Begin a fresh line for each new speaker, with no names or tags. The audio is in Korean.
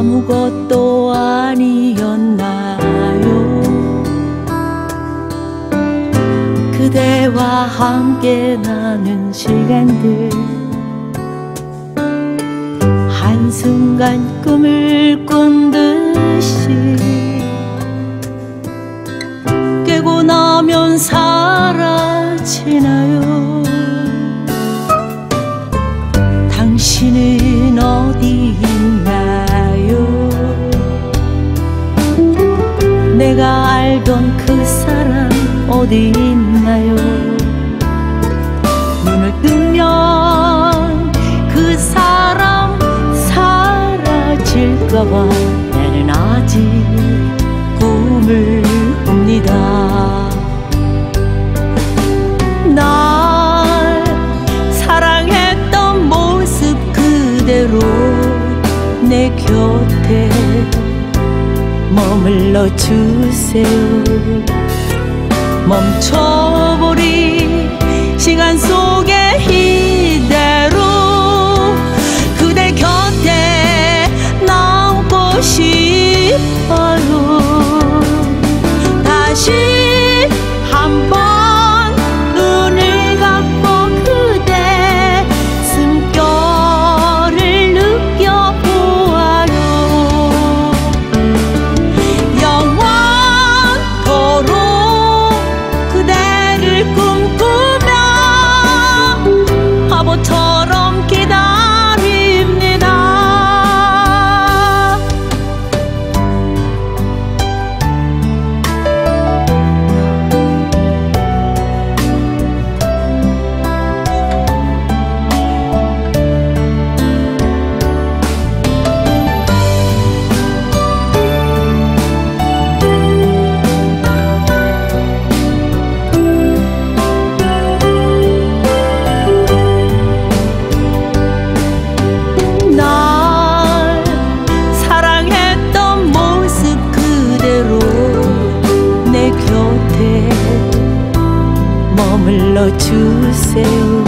아무것도 아니었나요? 그대와 함께 나눈 시간들 한순간 꿈을 꾼 듯이 깨고 나면 사라지나요 내가 알던 그 사람 어디 있나요? 눈을 뜨면 그 사람 사라질까봐 나는 아직 꿈을 꿉니다. 날 사랑했던 모습 그대로 내 곁에 머물러 주세요. 멈춰버린 시간 속에 이대로 그대 곁에 남고 싶어요 머물러 주세요 멈춰